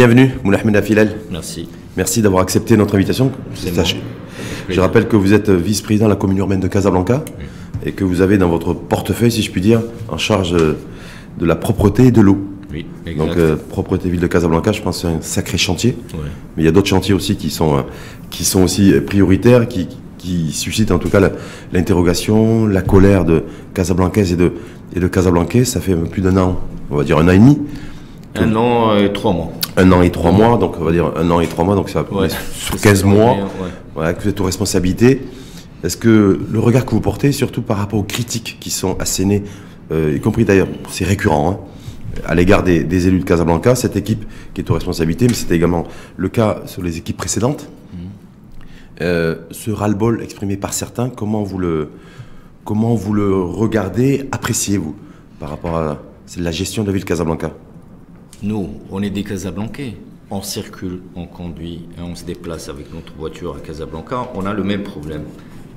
Bienvenue, Moulahmed Afilal. Merci. Merci d'avoir accepté notre invitation. Je rappelle que vous êtes vice-président de la commune urbaine de Casablanca et que vous avez dans votre portefeuille, si je puis dire, en charge de la propreté et de l'eau. Oui, exact. Donc, euh, propreté ville de Casablanca, je pense que c'est un sacré chantier. Mais il y a d'autres chantiers aussi qui sont, euh, qui sont aussi prioritaires, qui, qui suscitent en tout cas l'interrogation, la, colère de Casablancaise et de, et de Casablancais. Ça fait plus d'un an, on va dire un an et demi. Un an et trois mois. Un an et trois mois, donc on va dire un an et trois mois, donc ça ouais, sur 15 mois, voilà, que vous êtes aux responsabilités. Est-ce que le regard que vous portez, surtout par rapport aux critiques qui sont assénées, euh, y compris d'ailleurs, c'est récurrent, hein, à l'égard des, élus de Casablanca, cette équipe qui est aux responsabilités, mais c'était également le cas sur les équipes précédentes, mmh. euh, ce ras-le-bol exprimé par certains, comment vous le, comment vous le regardez, appréciez-vous par rapport à la gestion de la ville de Casablanca? Nous, on est des Casablancais. On circule, on conduit et on se déplace avec notre voiture à Casablanca. On a le même problème.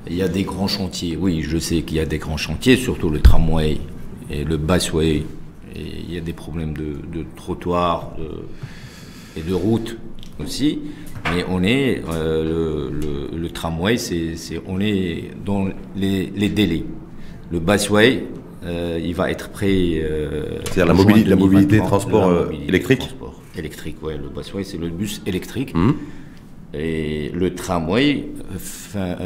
Il y a des grands chantiers. Oui, je sais qu'il y a des grands chantiers, surtout le tramway et le busway. Et il y a des problèmes de, trottoirs et de routes aussi. Mais on est, euh, le, tramway, c'est, on est dans les, délais. Le busway, euh, il va être prêt. Euh, C'est-à-dire la, mobilité, la mobilité, transport euh, électrique transport électrique, oui. Le busway, c'est le bus électrique. Hum. Et le tramway, fin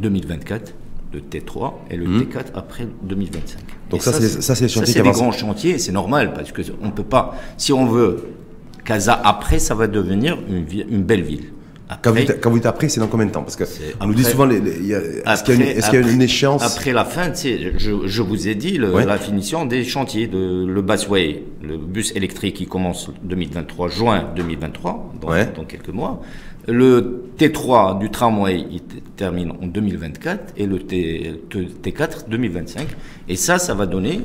2024 le T3 et le hum. T4 après 2025. Donc ça, c'est ça, c'est des grands chantiers, c'est normal parce que on peut pas. Si on veut Casa après, ça va devenir une belle ville quand, vous, dites après, c'est dans combien de temps Parce que on nous dit souvent, est-ce qu'il y, a une échéance Après la fin, je, je vous ai dit la finition des chantiers, de, le busway, le bus électrique qui commence 2023, juin 2023, dans, quelques mois. Le T3 du tramway, il termine en 2024 et le T, T4 2025. Et ça, ça va donner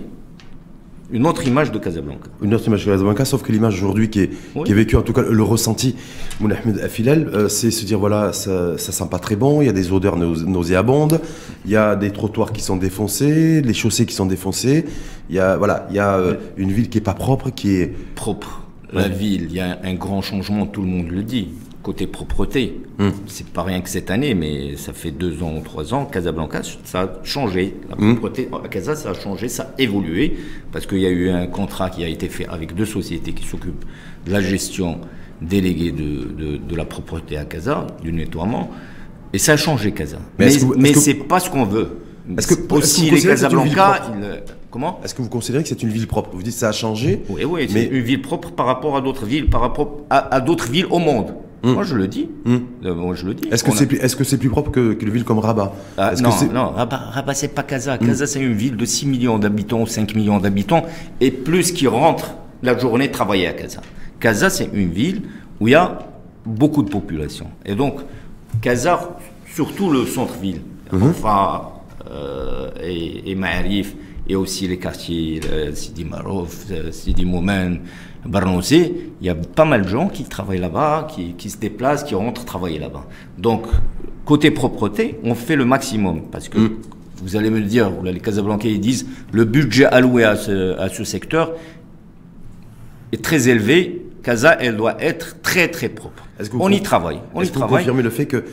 une autre image de Casablanca. Une autre image de Casablanca, sauf que l'image aujourd'hui qui est, qui est vécue, en tout cas le ressenti, Moulahmed Afilal, euh, c'est se dire voilà, ça, ça sent pas très bon, il y a des odeurs nauséabondes, il y a des trottoirs qui sont défoncés, les chaussées qui sont défoncées, il y a, voilà, il y a euh, une ville qui est pas propre, qui est. Propre. La ville, il y a un grand changement, tout le monde le dit côté propreté. Hmm. C'est pas rien que cette année, mais ça fait deux ans ou trois ans, Casablanca, ça a changé. La hmm. propreté à Casa, ça a changé, ça a évolué, parce qu'il y a eu un contrat qui a été fait avec deux sociétés qui s'occupent de la gestion déléguée de, de, la propreté à Casa, du nettoiement, et ça a changé Casa. Mais, mais, c'est pas ce qu'on veut. Est-ce que aussi les Casablanca, comment? Est-ce que vous considérez que c'est une ville propre? Vous dites que ça a changé. Oui, oui, mais une ville propre par rapport à d'autres villes, par rapport à d'autres villes au monde. Hmm. Moi, je le dis. Euh, moi, je le dis. Est-ce que c'est est -ce c'est plus propre que, que, ville comme Rabat? Ah, Non, non, Rabat, Rabat c'est pas Casa. Casa, c'est une ville de 6 millions d'habitants, 5 millions d'habitants, et plus qui rentrent la journée travailler à Casa. Casa, c'est une ville où il y a beaucoup de population. Et donc, Casa, surtout le centre-ville, enfin, euh, et, et Ma'arif, et aussi les quartiers euh, Sidi Marouf, euh, Sidi Moumen, Barnosé, il y a pas mal de gens qui travaillent là-bas, qui, qui, se déplacent, qui rentrent travailler là-bas. Donc, côté propreté, on fait le maximum. Parce que, mm. vous allez me le dire, les Casablancais ils disent, le budget alloué à ce, à ce secteur est très élevé. Casa, elle doit être très très propre on y travaille. On y travaille. Vous confirmez le fait que,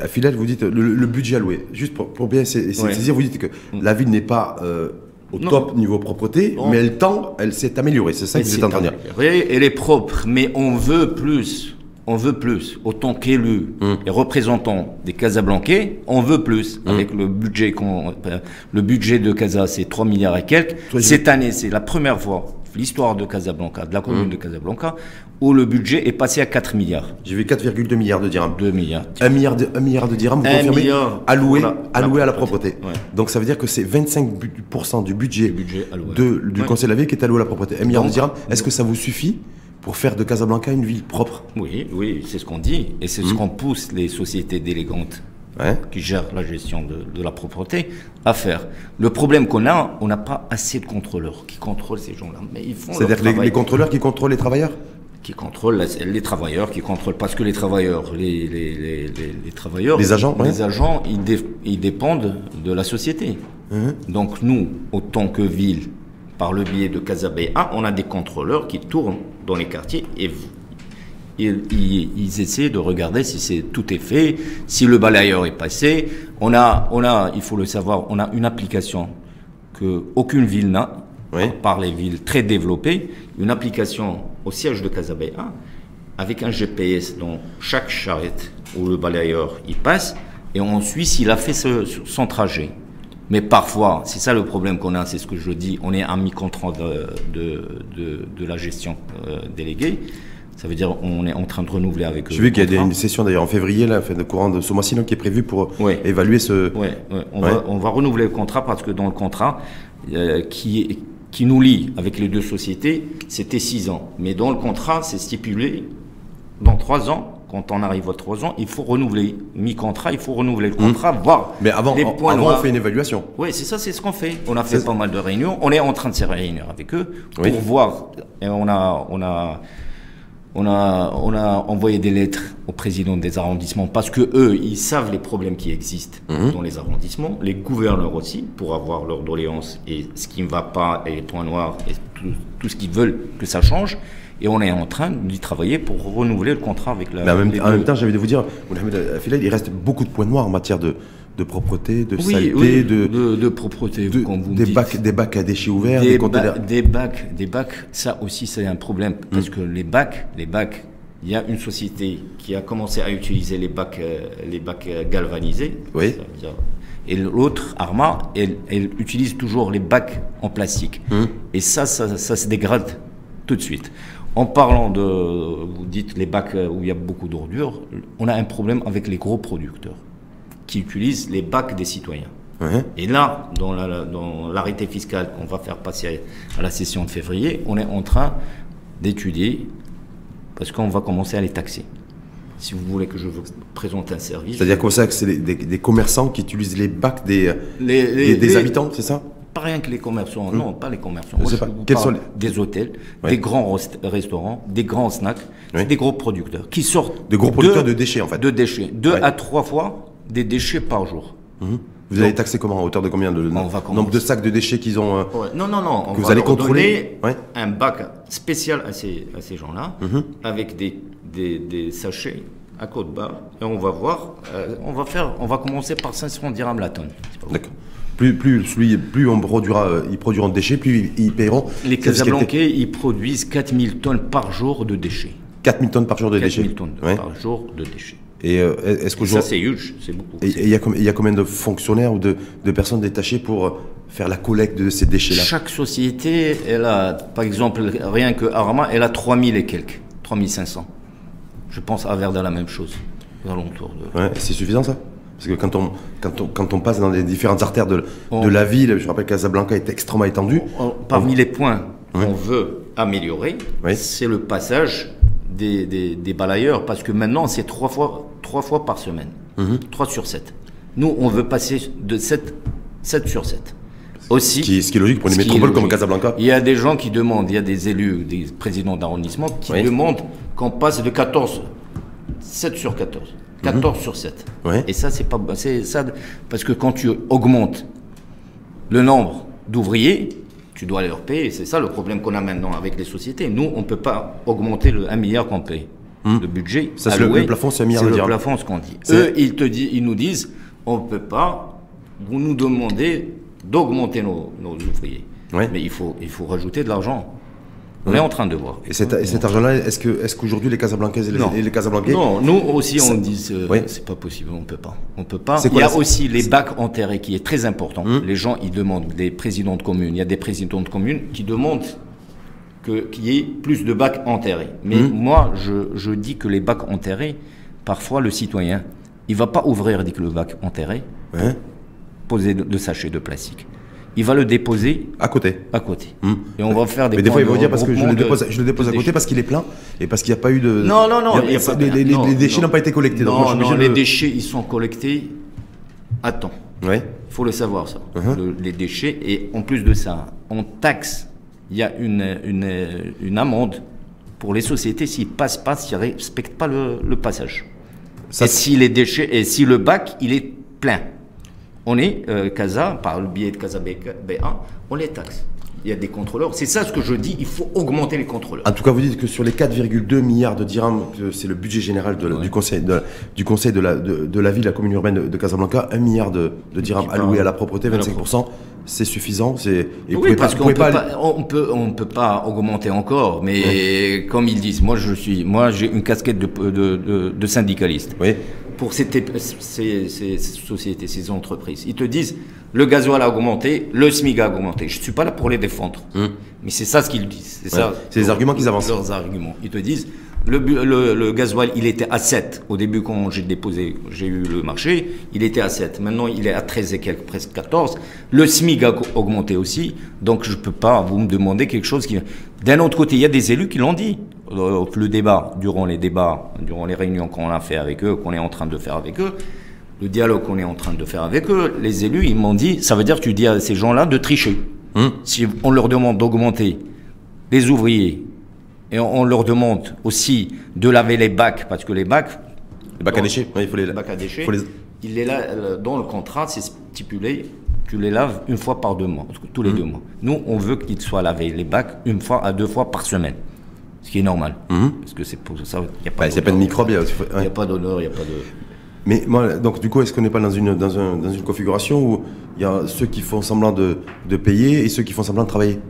à Filal, vous dites le, budget alloué. Juste pour, bien saisir, vous dites que mm. la ville n'est pas euh, au top niveau propreté, mais elle tend, elle s'est améliorée. C'est ça que vous êtes en train de dire. Elle est propre, mais on veut plus. On veut plus. Autant qu'élu mm. et représentant des Casablancais, on veut plus. Mm. Avec le budget, euh, le budget de Casa, c'est 3 milliards et quelques. Cette année, c'est la première fois l'histoire de Casablanca, de la commune de Casablanca, où le budget est passé à 4 milliards. J'ai vu 4,2 milliards de dirhams. 2 milliards. 1 milliard de, 1 milliard de dirhams, vous confirmez milliard Alloué, alloué à la propreté. Donc ça veut dire que c'est 25% du budget, de, du Conseil de la Ville qui est alloué à la propreté. 1 milliard de dirhams, est-ce que ça vous suffit pour faire de Casablanca une ville propre? Oui, oui, c'est ce qu'on dit. Et c'est ce hmm. qu'on pousse les sociétés délégantes qui gèrent la gestion de, la propreté à faire. Le problème qu'on a, on n'a pas assez de contrôleurs qui contrôlent ces gens-là. Mais ils font C'est-à-dire les, les, contrôleurs qui contrôlent les travailleurs qui contrôlent les travailleurs, qui contrôlent parce que les travailleurs, les, les, les travailleurs, les agents, les agents, ils, ils, dépendent de la société. Hein Donc nous, autant que ville, par le biais de Casa BA, on a des contrôleurs qui tournent dans les quartiers et ils, ils, essaient de regarder si c'est tout est fait, si le balayeur est passé. On a, on a, il faut le savoir, on a une application que aucune ville n'a, par les villes très développées, une application au siège de Casa BA avec un GPS dans chaque charrette où le balayeur il passe et on suit s'il a fait son trajet. Mais parfois, c'est ça le problème qu'on a, c'est ce que je dis, on est un mi-contrat de, de, de, la gestion euh, déléguée. Ça veut dire on est en train de renouveler avec eux. J'ai vu qu'il y a une session d'ailleurs en février, là, fin de courant de ce mois-ci, qui est prévue pour évaluer ce. Oui, on, Va, on, Va, renouveler le contrat parce que dans le contrat euh, qui, qui nous lie avec les deux sociétés, c'était six ans. Mais dans le contrat, c'est stipulé dans trois ans quand on arrive à 3 ans, il faut renouveler. Mi-contrat, il faut renouveler le hmm. contrat, voir Mais avant, les points avant on fait une évaluation. Oui, c'est ça, c'est ce qu'on fait. On a fait pas mal de réunions. On est en train de se réunir avec eux pour voir. Et on a, on a, on a, on a envoyé des lettres au président des arrondissements parce que eux, ils savent les problèmes qui existent hmm. dans les arrondissements, les gouverneurs aussi, pour avoir leur doléance et ce qui ne va pas et les points noirs et tout, tout ce qu'ils veulent que ça change. Et on est en train d'y travailler pour renouveler le contrat avec la. Mais en même, temps, j'avais de vous dire, il reste beaucoup de points noirs en matière de, de propreté, de saleté, de, de, de, propreté, de, vous des bacs, des bacs à déchets ouverts, des, des bacs, des bacs, ça aussi c'est un problème parce mm. que les bacs, les bacs, il y a une société qui a commencé à utiliser les bacs, euh, les bacs euh, galvanisés. Oui. Et l'autre, Arma, elle, elle, utilise toujours les bacs en plastique. Mm. Et ça, ça, ça se dégrade tout de suite. En parlant de, vous dites les bacs où il y a beaucoup d'ordures, on a un problème avec les gros producteurs qui utilisent les bacs des citoyens. Et là, dans l'arrêté fiscal qu'on va faire passer à la session de février, on est en train d'étudier, parce qu'on va commencer à les taxer. Si vous voulez que je vous présente un service. C'est-à-dire comme ça que c'est des, commerçants qui utilisent les bacs des, des habitants, c'est ça? Pas rien que les commerçants, non, pas les commerçants. Moi, je sont Des hôtels, des grands restaurants, des grands snacks, des gros producteurs qui sortent. De gros producteurs de, déchets, en fait. De déchets. Deux à trois fois des déchets par jour. Mhm. Vous allez taxer comment? À hauteur de combien de nombre de sacs de déchets qu'ils ont euh, Non, non, non. On que vous allez contrôler un bac spécial à ces, à ces gens-là, mhm. avec des, des, des, sachets à côte bas, et on va voir. Euh, on va faire. On va commencer par 500 dirhams la tonne. D'accord. Plus, plus, plus on produira, euh, ils produiront de déchets, plus ils paieront. Les Casablancais, ils produisent 4000 tonnes par jour de déchets. 4000 tonnes par jour de déchets 4000 tonnes par jour de déchets. Et euh, est-ce que ça c'est huge, c'est beaucoup. Et il y, a combien de fonctionnaires ou de, de, personnes détachées pour euh, faire la collecte de ces déchets-là? Chaque société, elle a, par exemple, rien que Arama, elle a 3000 et quelques, 3500. Je pense à Verdun la même chose, aux alentours de. Ouais, c'est suffisant ça? Parce que quand on, quand on, quand on passe dans les différentes artères de, de la ville, je rappelle que Casablanca est extrêmement étendue. parmi les points qu'on veut améliorer, c'est le passage des, des, des, balayeurs, parce que maintenant c'est trois fois, trois fois par semaine, mhm. trois sur 7. Nous, on veut passer de 7, 7 sur 7. Aussi, ce qui, ce qui est logique pour une métropole comme Casablanca. Il y a des gens qui demandent, il y a des élus, des présidents d'arrondissement qui demandent qu'on passe de 14, 7 sur 14. 14 mhm. sur 7. Et ça, c'est pas. C'est ça, parce que quand tu augmentes le nombre d'ouvriers, tu dois leur payer. C'est ça le problème qu'on a maintenant avec les sociétés. Nous, on ne peut pas augmenter le 1 milliard qu'on paye. Mhm. Le budget. Ça, c'est le, plafond, c'est. C'est le plafond, ce qu'on dit. Eux, ils, te disent, ils nous disent on ne peut pas, vous nous demandez d'augmenter nos, nos ouvriers. Mais il faut, il faut rajouter de l'argent. On est en train de voir. Et cet, argent-là, est-ce que, est-ce qu'aujourd'hui les Casablancaises et les, les Casablancais Non, nous aussi on dit euh, c'est pas possible, on peut pas, on peut pas. il y a aussi les bacs enterrés qui est très important. Hum. Les gens ils demandent, les présidents de communes, il y a des présidents de communes qui demandent qu'il y ait plus de bacs enterrés. Mais hum. moi je, je dis que les bacs enterrés, parfois le citoyen, il va pas ouvrir dit que le bac enterré, poser de sachets de plastique il va le déposer à côté. À côté. Hmm. Et on va faire des. Mais des fois, il va dire parce que je le dépose, je le dépose à côté parce qu'il est plein et parce qu'il n'y a pas eu de. Non, non, non. les, déchets n'ont pas été collectés. Non, non, les déchets, ils sont collectés à temps. Ouais. Il faut le savoir ça. Uh-huh. les déchets et en plus de ça, on taxe. Il y a une, une, une amende pour les sociétés s'ils passent pas, s'ils respectent pas le, le passage. Ça, et si les déchets et si le bac il est plein on est, euh, Casa, par le biais de Casa B1, on les taxe. il y a des contrôleurs. C'est ça ce que je dis, il faut augmenter les contrôleurs. En tout cas, vous dites que sur les 4,2 milliards de dirhams, c'est le budget général du conseil, de, du conseil de, la, de, la ville, la commune urbaine de, Casablanca, 1 milliard de, dirhams alloués à la propreté, 25%, c'est suffisant Oui, parce qu'on ne peut, on peut pas augmenter encore, mais comme ils disent, moi je suis, moi j'ai une casquette de, de, syndicaliste. Oui pour ces, ces, sociétés, ces entreprises. Ils te disent, le gasoil a augmenté, le SMIC a augmenté. Je ne suis pas là pour les défendre. Hum. Mais c'est ça ce qu'ils disent. C'est ça. C'est les arguments qu'ils avancent. Leurs arguments. Ils te disent, le, le, gasoil, il était à 7 au début quand j'ai déposé, j'ai eu le marché, il était à 7. Maintenant, il est à 13 et quelques, presque 14. Le SMIC a augmenté aussi. Donc, je ne peux pas vous me demander quelque chose qui. D'un autre côté, il y a des élus qui l'ont dit. Le débat, durant les débats, durant les réunions qu'on a fait avec eux, qu'on est en train de faire avec eux, le dialogue qu'on est en train de faire avec eux, les élus, ils m'ont dit, ça veut dire que tu dis à ces gens-là de tricher. Hum. Si on leur demande d'augmenter les ouvriers, et on, leur demande aussi de laver les bacs, parce que les bacs... Les bacs à déchets, il faut les... Les bacs à déchets, il est là, euh, dans le contrat, c'est stipulé, tu les laves une fois par deux mois, tous les hum. deux mois. Nous, on veut qu'ils soient lavés, les bacs, une fois à deux fois par semaine ce qui est normal. Mhm. Parce que c'est pour ça, il n'y a pas, de microbes. Il n'y a, pas d'honneur, il n'y a pas de. Mais moi, donc du coup, est-ce qu'on n'est pas dans une, dans, un, dans, une configuration où il y a ceux qui font semblant de, de, payer et ceux qui font semblant de travailler?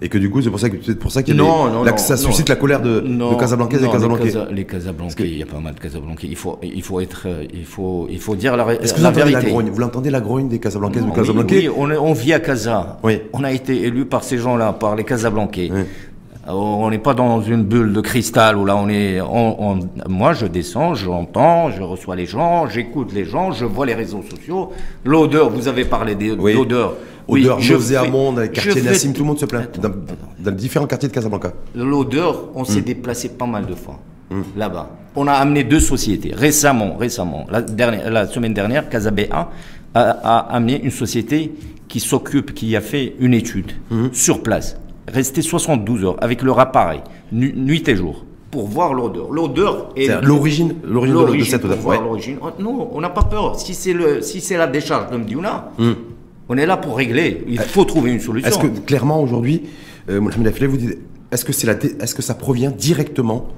Et que du coup, c'est pour ça que c'est pour ça qu'il y a non, non, ça suscite la colère de, de Casablancaise et Casablancais. Les, Casablancais, il y a pas mal de Casablancais. Il faut, il faut être, il faut, il faut dire la, Est-ce que la vous vérité. La grogne? Vous l'entendez la grogne des Casablancaises ou Casablancais? Oui, on, on, vit à Casa. Oui. On a été élu par ces gens-là, par les Casablancais. Oui. On n'est pas dans une bulle de cristal où là on est. moi, je descends, j'entends, je reçois les gens, j'écoute les gens, je vois les réseaux sociaux. L'odeur, vous avez parlé d'odeur. Oui. Odeur, je faisais dans les quartiers Nassim, tout le monde se plaint. Dans, dans, différents quartiers de Casablanca. L'odeur, on s'est hmm. déplacé pas mal de fois. Hmm. Là-bas. On a amené deux sociétés. Récemment, récemment, la, dernière, la semaine dernière, Casabéa a, a, amené une société qui s'occupe, qui a fait une étude hmm. sur place rester 72 heures avec leur appareil, nuit et jour, pour voir l'odeur. L'odeur est l'origine, l'origine de cette odeur. l'origine. Oh, non, on n'a pas peur. Si c'est le, si c'est la décharge de Mdiouna, hmm. on est là pour régler. Il faut trouver une solution. Est-ce que clairement aujourd'hui, euh, Mohamed vous dites, est-ce que c'est la, est-ce que ça provient directement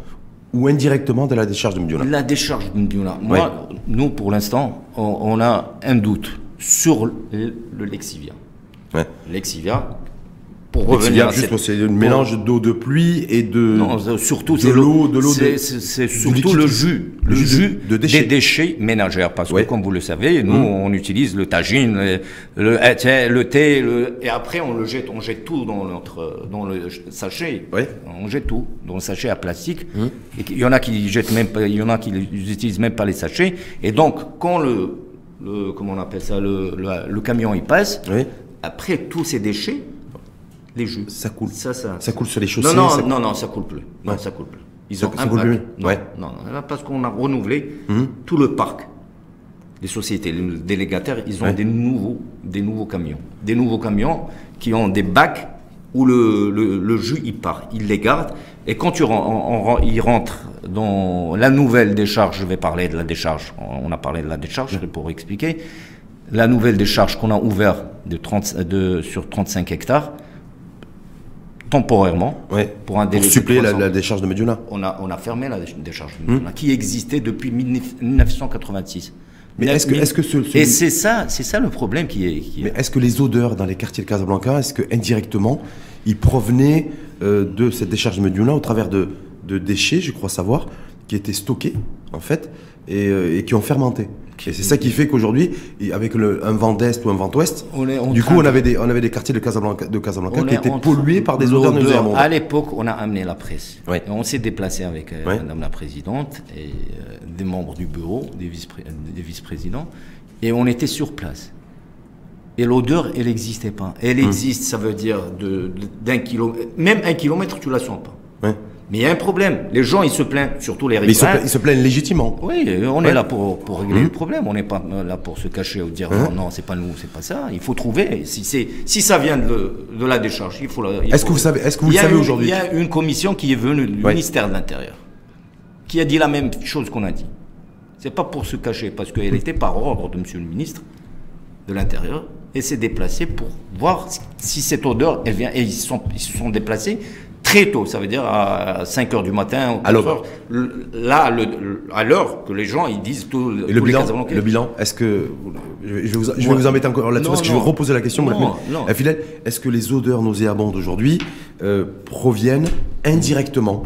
ou indirectement de la décharge de Mdiouna La décharge de Mdiouna. Moi, nous, pour l'instant, on, a un doute sur le, le Lexivia. Ouais. Lexivia, pour revenir à juste, c'est un mélange d'eau de pluie et de non surtout de l'eau de l'eau c'est surtout le jus le, jus, de, déchets. des déchets. ménagers parce que comme vous le savez nous mmh. on utilise le tagine le, le, thé le, et après on le jette on jette tout dans notre dans le sachet. On jette tout dans le sachet à plastique. Mmh. et il y en a qui jettent même il y en a qui n'utilisent même pas les sachets. Et donc quand le le comment on appelle ça le, le, camion il passe après tous ces déchets les jus. Ça coule. Ça, ça, ça coule sur les chaussées. Non, non, non, non, ça coule plus. Non, ça coule plus. Ils ont ça, un coule plus. Non, ouais. non, non, parce qu'on a renouvelé mhm. tout le parc. Les sociétés, les délégataires, ils ont des nouveaux, des nouveaux camions, des nouveaux camions qui ont des bacs où le, le, jus il part, ils les gardent et quand tu, on, ils rentrent dans la nouvelle décharge, je vais parler de la décharge, on a parlé de la décharge pour expliquer, la nouvelle décharge qu'on a ouverte de 30, de, sur 35 hectares, temporairement pour un délai pour suppléer la, décharge de Meduna. On a, on a fermé la décharge de hmm. qui existait depuis 1986. Mais est-ce que, est-ce que ce, et c'est ça, c'est ça le problème qui est. Mais est-ce que les odeurs dans les quartiers de Casablanca, est-ce que indirectement, ils provenaient euh, de cette décharge de Meduna au travers de, de déchets, je crois savoir, qui étaient stockés en fait et, euh, et qui ont fermenté? Et c'est ça qui fait qu'aujourd'hui, avec le, un vent d'est ou un vent ouest, du coup, on avait, des, on avait des quartiers de Casablanca, de Casablanca qui étaient pollués par des odeurs nauséabondes. À l'époque, on a amené la presse. on s'est déplacé avec euh, Madame la Présidente et euh, des membres du bureau, des vice-présidents, et on était sur place. Et l'odeur, elle n'existait pas. Elle hum. existe, ça veut dire d'un kilomètre, même un kilomètre, tu la sens pas. Mais il y a un problème. Les gens, ils se plaignent, surtout les riverains. Ils se, plaignent légitimement. Oui, on est là pour, pour régler le mmh. problème. On n'est pas là pour se cacher ou dire mmh. non, non, c'est pas nous, c'est pas ça. Il faut trouver. Si, c'est, si ça vient de, de la décharge, il faut. est-ce que vous savez, est-ce que vous savez aujourd'hui? Il y a une commission qui est venue du ministère de l'Intérieur, qui a dit la même chose qu'on a dit. C'est pas pour se cacher, parce qu'elle était par ordre de Monsieur le ministre de l'Intérieur et s'est déplacé pour voir si cette odeur, elle vient. Et ils, sont, ils se sont déplacés très tôt, ça veut dire à 5 heures du matin. Alors, là, à l'heure que les gens ils disent tout. Et le bilan, le bilan, est-ce que je vais vous, je vais vous embêter encore là-dessus parce que je vais reposer la question. Non, non. est-ce que les odeurs nauséabondes aujourd'hui euh, proviennent indirectement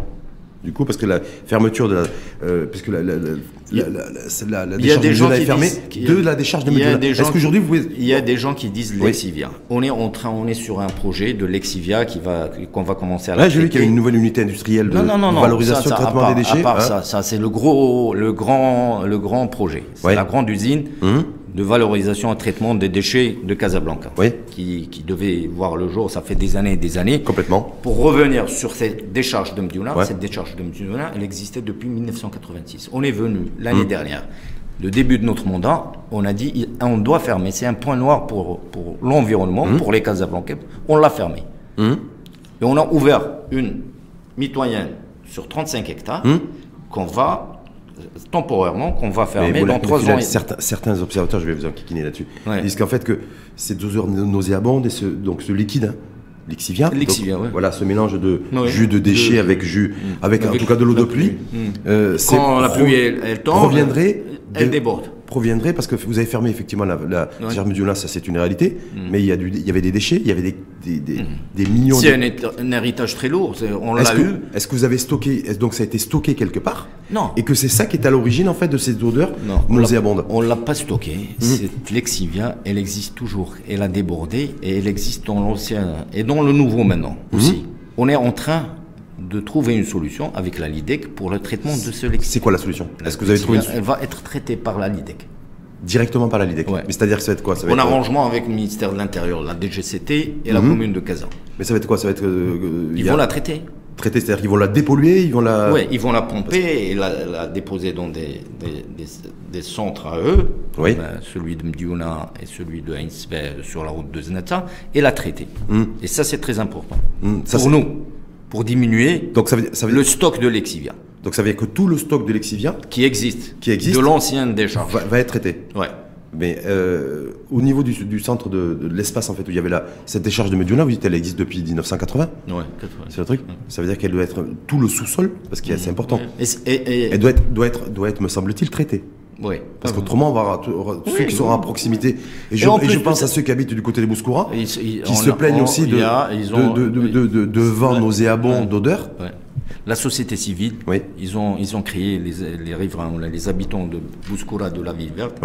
du coup, parce que la fermeture de la, euh, parce que la, la, la, la décharge de est fermée de la décharge de Est-ce qu'aujourd'hui vous pouvez... Il y a des gens qui disent Lexivia. On est en train, on est sur un projet de Lexivia qui va, qu'on va commencer à. Là, j'ai vu qu'il y a une nouvelle unité industrielle de valorisation, de traitement des déchets. À part hein. ça, ça c'est le gros, le grand, le grand projet. C'est la grande usine. Hum de valorisation et traitement des déchets de Casablanca, oui. qui, qui, devait voir le jour, ça fait des années et des années. Complètement. Pour revenir sur cette décharge de Mdiouna, cette décharge de Mdiouna, elle existait depuis 1986. On est venu l'année mmh. dernière, le début de notre mandat, on a dit on doit fermer. C'est un point noir pour, pour l'environnement, mmh. pour les Casablancais. On l'a fermé. Mmh. Et on a ouvert une mitoyenne sur 35 hectares qu'on va temporairement qu'on va fermer dans trois ans. Certains, certains, observateurs, je vais vous enquiquiner là-dessus, disent qu'en fait que ces odeurs nauséabondes et ce, donc ce liquide, hein, Lexivia, voilà ce mélange de jus de déchets avec jus, mm. avec, en tout cas de l'eau de pluie, mm. euh, quand la pluie elle, tombe, proviendrait elle déborde proviendrait parce que vous avez fermé effectivement la, la ouais. ça c'est une réalité, mm. mais il y, a du, il y avait des déchets, il y avait des, des, des, mm. des millions. C'est un, héritage très lourd, on l'a eu. Est-ce que vous avez stocké, donc ça a été stocké quelque part Non. Et que c'est ça qui est à l'origine en fait de ces odeurs nauséabondes? On l'a pas stocké. Mm. Cette Lexivia, elle existe toujours, elle a débordé et elle existe dans l'ancien et dans le nouveau maintenant aussi. On est en train de trouver une solution avec la LIDEC pour le traitement de ce lexique. C'est quoi la solution Est-ce que vous avez trouvé une... Elle va être traitée par la LIDEC. Directement par la LIDEC Mais c'est-à-dire que ça va être quoi? Ça va En arrangement avec le ministère de l'Intérieur, la DGCT et la mhm. commune de Kazan. Mais ça va être quoi? Ça va être, euh, Ils vont la traiter. Traiter, c'est-à-dire qu'ils vont la dépolluer, ils vont la... Oui, ils vont la pomper et la, déposer dans des, des, centres à eux, oui. Ben, celui de Mdiouna et celui de Heinsberg sur la route de Znata, et la traiter. Mhm. Et ça, c'est très important. Mhm. pour nous pour diminuer Donc ça le stock de Lexivia. Donc ça veut dire que tout le stock de Lexivia qui existe, qui existe de l'ancienne décharge va, être traité. Ouais. Mais euh, au niveau du, centre de, l'espace en fait où il y avait la, cette décharge de Mediouna, vous dites elle existe depuis 1980. Ouais, C'est le truc. Ça veut dire qu'elle doit être tout le sous-sol parce que c'est important. Et, elle doit être, doit être, doit être, me semble-t-il, traitée. Oui. Parce qu'autrement, on va ceux qui sont à proximité. Et je, pense à ceux qui habitent du côté des Bouscoura, qui se plaignent aussi de, de, de, de, vent nauséabond, d'odeur. La société civile, ils, ont, ils ont créé, les, les riverains, les habitants de Bouscoura, de la ville verte,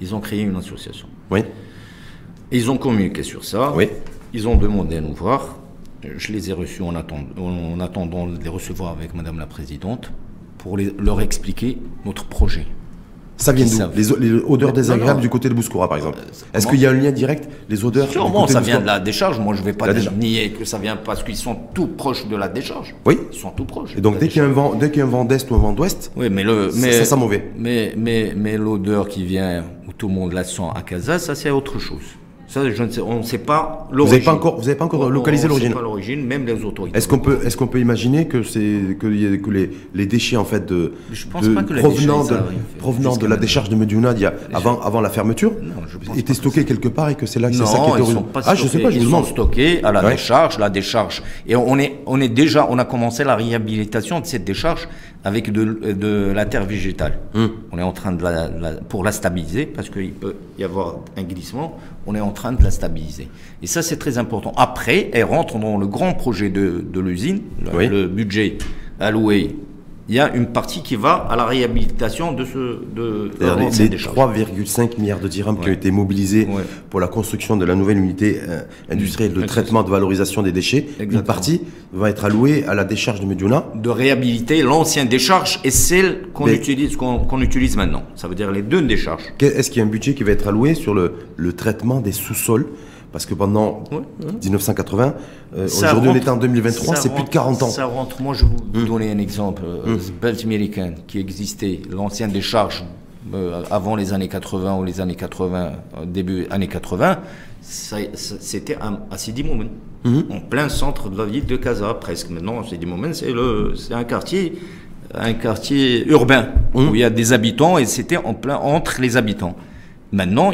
ils ont créé une association. Oui. ils ont communiqué sur ça. Oui. Ils ont demandé à nous voir. Je les ai reçus en, en attendant de les recevoir avec Madame la Présidente pour leur expliquer notre projet. Ça vient d'où les, les, odeurs désagréables du côté de Bouscoura, par exemple. Euh, Est-ce qu'il y a un lien direct Les odeurs Sûrement, ça vient de la décharge. Moi, je ne vais pas nier que ça vient parce qu'ils sont tout proches de la décharge. Oui. Ils sont tout proches. Et donc, dès qu'il y a un vent, dès qu'il y a un vent d'est ou un vent d'ouest, oui, mais le, mais, ça sent mauvais. Mais, mais, mais l'odeur qui vient où tout le monde la sent à Casa, ça c'est autre chose. Ça, je ne sais, on ne sait pas l'origine. Vous n'avez pas encore, vous avez pas encore localisé l'origine. pas l'origine, même les autorités. Est-ce qu'on peut, est-ce qu'on peut imaginer que c'est que, que les, les, déchets en fait de, de provenant de, provenant de la décharge de Mediouna avant avant la fermeture étaient stockés quelque part et que c'est là que c'est ça qui est sont pas Ah, je sais pas, je ils sont stockés à la décharge, la décharge. Et on est, on est déjà, on a commencé la réhabilitation de cette décharge avec de, de la terre végétale. Hum. On est en train de la, pour la stabiliser parce qu'il peut y avoir un glissement. On est en train de la stabiliser. Et ça, c'est très important. Après, elle rentre dans le grand projet de, de l'usine, le budget alloué il y a une partie qui va à la réhabilitation de ce de, les, 3,5 milliards de dirhams qui ont été mobilisés pour la construction de la nouvelle unité euh, industrielle de traitement de valorisation des déchets. Une partie va être allouée à la décharge de Mediouna. De réhabiliter l'ancienne décharge et celle qu'on utilise qu'on utilise maintenant. Ça veut dire les deux décharges. Est-ce qu'il y a un budget qui va être alloué sur le, le traitement des sous-sols parce que pendant 1980, euh, aujourd'hui on est en 2023, c'est plus de 40 ans. Ça rentre, moi je vais vous hmm. donner un exemple. Hmm. Belt American, qui existait, l'ancienne décharge euh, avant les années 80 ou les années 80, début années 80, c'était à Sidi Moumen, en plein centre de la ville de Casa, presque. Maintenant, Sidi Moumen, c'est un quartier, un quartier urbain où il y a des habitants et c'était en plein entre les habitants. Maintenant,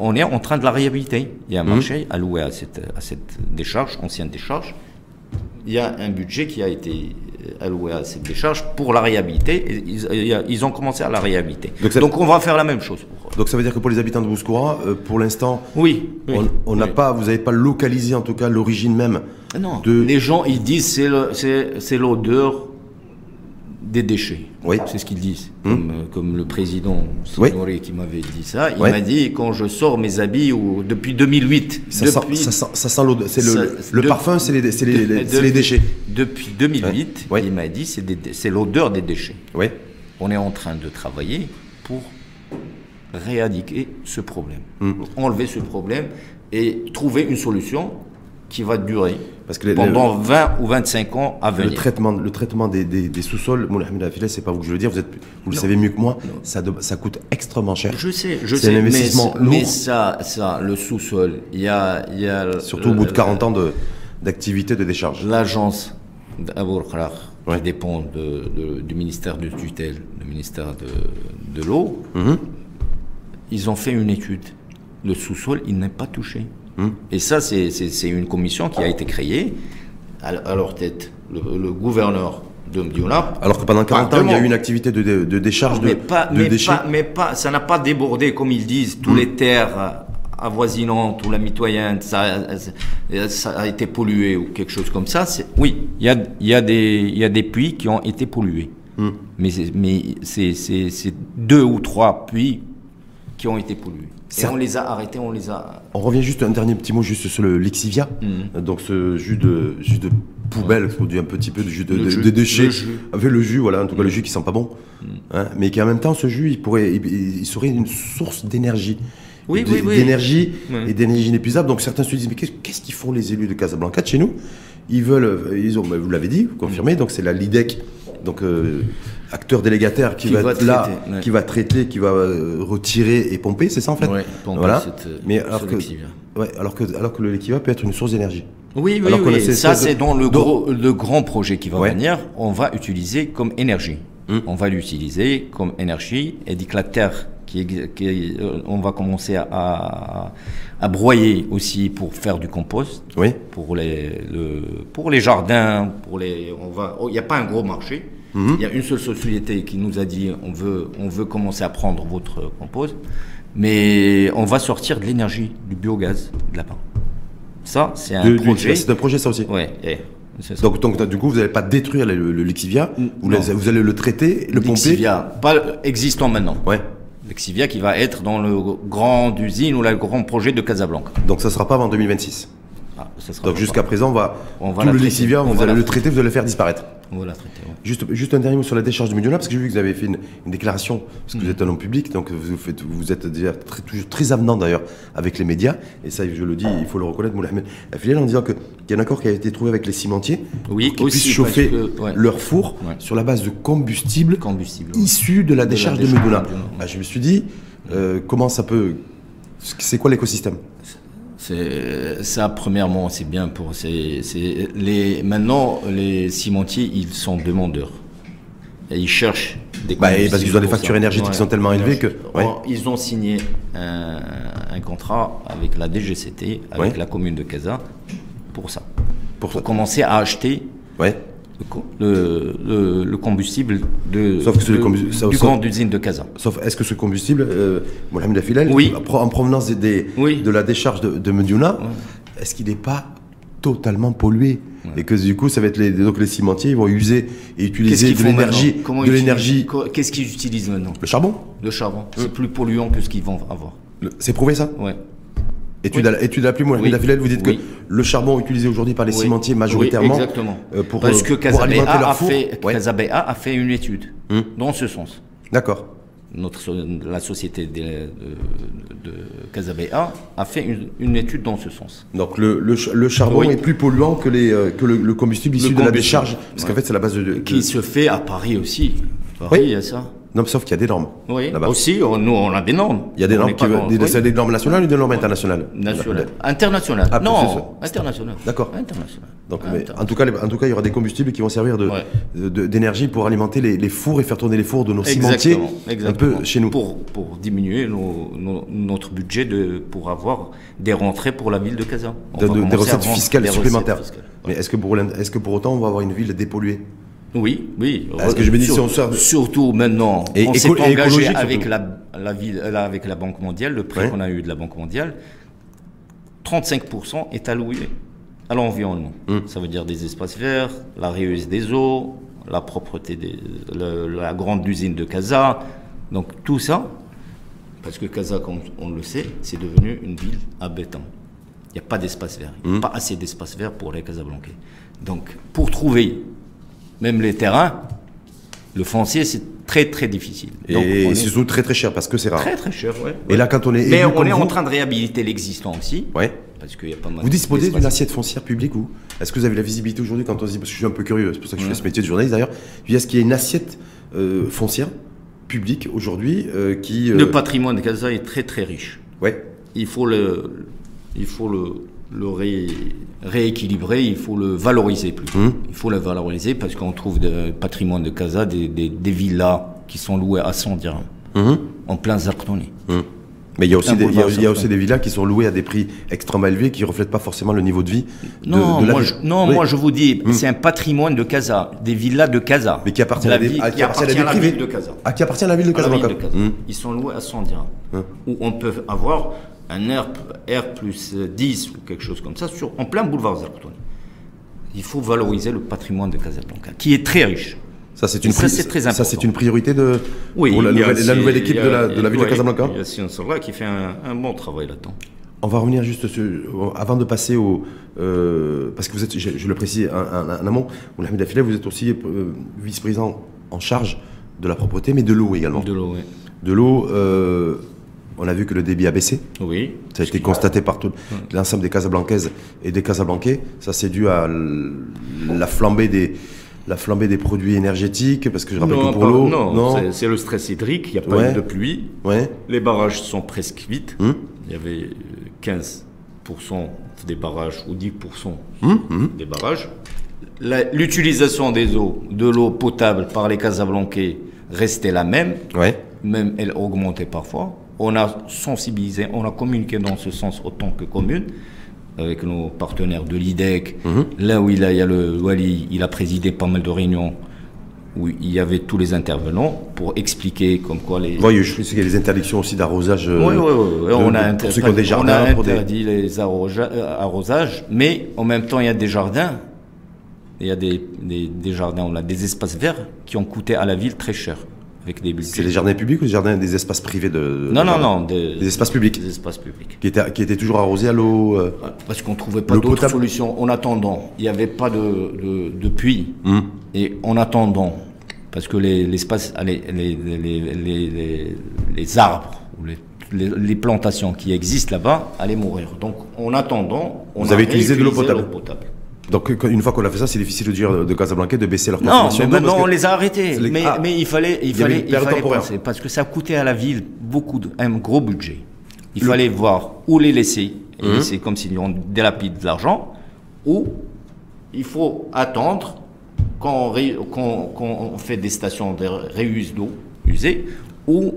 on est en train de la réhabiliter. Il y a un mhm. marché alloué à cette, à cette décharge, ancienne décharge. Il y a un budget qui a été alloué à cette décharge pour la réhabiliter. Ils, ont commencé à la réhabiliter. Donc, on va faire la même chose. Donc ça veut dire que pour les habitants de Bouskoura, euh, pour l'instant, oui, on n'a pas, vous n'avez pas localisé en tout cas l'origine même. Non. De... Les gens ils disent c'est l'odeur des déchets. Oui. C'est ce qu'ils disent. Hmm. Comme, le président Signoret qui m'avait dit ça. Il m'a dit quand je sors mes habits ou, depuis 2008. Ça, sent, ça, sent, l'odeur. C'est le, le parfum, c'est les, les, les, déchets. Depuis 2008, il m'a dit c'est l'odeur des déchets. Oui. On est en train de travailler pour réadiquer ce problème, hmm. enlever ce problème et trouver une solution qui va durer Parce que pendant 20 ou 25 ans à venir. Le traitement, le traitement des, des, sous-sols, c'est pas vous que je veux dire, vous, êtes, vous le savez mieux que moi, ça, ça coûte extrêmement cher. Je sais, je sais. Un investissement mais, mais, ça, ça, le sous-sol, il y a, y a. Surtout au bout de 40 ans d'activité de, décharge. L'agence d'Abour qui dépend de, du ministère de tutelle, du ministère de, de l'eau, mhm. ils ont fait une étude. Le sous-sol, il n'est pas touché. Hmm. Et ça, c'est une commission qui a été créée à, leur tête. Le, gouverneur de Mdiouna. Alors que pendant 40 ans, il y a eu une activité de, décharge de, déchets. mais pas, ça n'a pas débordé, comme ils disent, tous hmm. les terres avoisinantes ou la mitoyenne, ça, ça, a été pollué ou quelque chose comme ça. Oui, il y a, y, a y a des puits qui ont été pollués. Hmm. Mais, mais c'est deux ou trois puits qui ont été pollués. Et on les a arrêtés, on les a. On revient juste un dernier petit mot juste sur le Lexivia. Mm. Donc ce jus de jus de poubelle, produit un petit peu de jus de, déchets, avec le jus, voilà, en tout cas le jus qui sent pas bon, mm. hein, mais qui en même temps ce jus, il pourrait, il, serait une source d'énergie. Oui, oui, oui. D'énergie et d'énergie inépuisable. Donc certains se disent mais qu'est-ce qu'ils font les élus de Casablanca de chez nous? Ils veulent, ils ont, vous l'avez dit, vous confirmez. Mm. Donc c'est la Lidec, donc. Euh, acteur délégataire qui, va, être là, qui va traiter, qui va euh, retirer et pomper, c'est ça en fait Oui, pomper voilà. Cette, euh, Mais alors que, ouais, alors que, alors que le l'équiva peut être une source d'énergie. Oui, oui, oui. Ça, c'est dans le, gros, le grand projet qui va venir. On va utiliser comme énergie. Hum. On va l'utiliser comme énergie et dit que la terre qui, qui, euh, on va commencer à, à, broyer aussi pour faire du compost. Oui. Pour les, le, pour les jardins, pour les, on va, oh, il n'y a pas un gros marché. Mhm. Il y a une seule société qui nous a dit on veut, on veut commencer à prendre votre compost, mais on va sortir de l'énergie, du biogaz de lapin. Ça, c'est un projet. C'est un projet, ça aussi. Ouais. donc, donc, du coup, vous n'allez pas détruire le, Lexivia, vous, vous, allez le traiter, le pomper. Lexivia, pas existant maintenant. Ouais. Lexivia qui va être dans le grand usine ou le grand projet de Casablanca. Donc ça ne sera pas avant 2026. Ah, Donc jusqu'à présent, on va, on va tout le Lexivia, vous allez le traiter, vous allez le faire disparaître. Traité, juste, juste un dernier mot sur la décharge de Mediola, parce que j'ai vu que vous avez fait une, déclaration, parce que vous mm. êtes un homme public, donc vous, faites, vous êtes déjà très, toujours très avenant d'ailleurs avec les médias, et ça je le dis, il faut le reconnaître, Mohamed filiale en disant qu'il y a un accord qui a été trouvé avec les cimentiers oui, pour qu'ils puissent chauffer leur four sur la base de combustible, combustible issu de la décharge de, Mediola. Bah, je me suis dit, euh, comment ça peut... C'est quoi l'écosystème? Ça premièrement c'est bien pour les maintenant les cimentiers ils sont demandeurs. Et ils cherchent des bah, parce qu'ils ont des factures énergétiques qui sont tellement élevées que ils ont signé un, un, contrat avec la DGCT avec la commune de Casa pour ça. Pour, pour commencer à acheter ouais le, le, combustible de, sauf que de, du grand usine de Casa. Sauf, est-ce que ce combustible, euh, Mohamed Afilal, oui. en provenance des, de la décharge de, de Mediouna, est-ce qu'il n'est pas totalement pollué et que du coup ça va être les donc les cimentiers ils vont user et utiliser de l'énergie de l'énergie qu'est-ce qu'ils utilisent maintenant? Le charbon. Le charbon. C'est plus polluant que ce qu'ils vont avoir. C'est prouvé ça? Ouais. Étude, à, étude à la plume, vous dites que le charbon utilisé aujourd'hui par les cimentiers majoritairement, exactement. Euh, pour, Parce que pour alimenter leur four, fait, a fait une étude hum. dans ce sens. D'accord. Notre, la société de, de, Casabéa a fait une, étude dans ce sens. Donc le, le, charbon est plus polluant que, les, euh, que le, combustible issu de la décharge, parce qu'en fait c'est la base de, Qui se fait à Paris aussi. Paris, il y a ça. Non, sauf qu'il y a des normes. Oui, aussi, nous, on a des normes. Il y a des normes, qui, des, normes nationales ou des normes internationales Nationales. Internationales. Ah, non, internationales. D'accord. Donc, en, tout cas, en tout cas, il y aura des combustibles qui vont servir d'énergie pour alimenter les, fours et faire tourner les fours de nos cimentiers un peu chez nous. Pour, pour diminuer notre budget de, pour avoir des rentrées pour la ville de Kazan. des recettes fiscales supplémentaires. Mais est-ce que, pour, est que pour autant on va avoir une ville dépolluée oui, oui. Est-ce que je me dis si on sort... Surtout maintenant, et on s'est engagé avec la, la, ville, avec la Banque mondiale, le prêt qu'on a eu de la Banque mondiale, 35% est alloué à l'environnement. Hmm. Ça veut dire des espaces verts, la réuse des eaux, la propreté de la grande usine de Casa. Donc tout ça, parce que Casa, comme on le sait, c'est devenu une ville à béton. Il n'y a pas d'espace vert. Il n'y a hmm. pas assez d'espace vert pour les Casablancais. Donc pour trouver même les terrains, le foncier, c'est très très difficile. et c'est surtout très très cher parce que c'est rare. Très très cher, oui. Et là, quand on est. Mais on est en train de réhabiliter l'existant aussi. Ouais. Parce qu'il y a pas mal Vous disposez d'une assiette foncière publique ou Est-ce que vous avez la visibilité aujourd'hui quand on se dit, parce que je suis un peu curieux, c'est pour ça que je fais ce métier de journaliste d'ailleurs, est-ce qu'il y a une assiette euh, foncière publique aujourd'hui euh, qui. Le euh, patrimoine de Casa est très très riche. Ouais. Il faut le. Il faut le le rééquilibrer, il faut le valoriser plutôt. Hum. Il faut le valoriser parce qu'on trouve des patrimoine de Casa, des, des, villas qui sont louées à 100 dirhams, hum. en plein Zartoni. Hum. Mais il y, a aussi des, il, y a, aussi des villas qui sont louées à des prix extrêmement élevés qui ne reflètent pas forcément le niveau de vie. De, non, moi, je, non moi je vous dis, c'est un patrimoine de Casa, des villas de Casa. Mais qui appartient, à, qui qui appartient à, la ville de Casa. Ah, qui appartient à la ville de Casa. Ils sont loués à 100 dirhams. Où on peut avoir un R, R plus 10 ou quelque chose comme ça, sur, en plein boulevard Zarqatouni. Il faut valoriser le patrimoine de Casablanca, qui est très riche. Ça, c'est une, ça, c'est une priorité de, oui, pour la, nouvelle, équipe de la, de la ville de Casablanca Il y a Sion qui fait un, bon travail là-dedans. On va revenir juste sur, avant de passer au. Euh, parce que vous êtes, je, le précise en, amont, Mohamed Affilé, vous êtes aussi euh, vice-président en charge de la propreté, mais de l'eau également. De l'eau, oui. De l'eau. Euh, on a vu que le débit a baissé. Oui. Ça a été constaté par tout l'ensemble des Casablancaises et des Casablancais. Ça, c'est dû à la flambée des, la flambée des produits énergétiques, parce que je rappelle que pour l'eau. Non, c'est le stress hydrique, il n'y a pas eu de pluie. Ouais. Les barrages sont presque vides. Hum. Il y avait 15% des barrages ou 10% hum, hum. des barrages. L'utilisation des eaux, de l'eau potable par les Casablancais restait la même. Ouais. Même elle augmentait parfois on a sensibilisé, on a communiqué dans ce sens autant que commune avec nos partenaires de l'IDEC. Mhm. Là où il, a, il y a le Wali, il a présidé pas mal de réunions où il y avait tous les intervenants pour expliquer comme quoi les. Oui, je sais qu'il y a les interdictions aussi d'arrosage. oui, oui, oui. On, a on a interdit les euh, arrosages, mais en même temps, il y a des jardins. Il y a des, des, des jardins, on a des espaces verts qui ont coûté à la ville très cher. C'est les jardins publics ou les jardins des espaces privés de, Non, non, non. Des, espaces publics. Des espaces publics. Qui étaient, qui étaient toujours arrosés à l'eau. Euh, Parce qu'on ne trouvait pas d'autre solution. En attendant, il n'y avait pas de, de, puits. Hum. Et en attendant, parce que l'espace, les, les, les, les, arbres ou les, plantations qui existent là-bas allaient mourir. Donc en attendant, on Vous avez utilisé de l'eau potable. Donc une fois qu'on a fait ça, c'est difficile de dire de Casablanca de baisser leur consommation. Non, mais maintenant on les a arrêtés. Mais, ah. mais, il fallait, il, fallait, il fallait penser, parce que ça coûtait à la ville beaucoup de, un gros budget. Il fallait voir où les laisser, et hum. c'est comme s'ils ont délapidé de l'argent, ou il faut attendre quand on, fait des stations de réuse d'eau usée, ou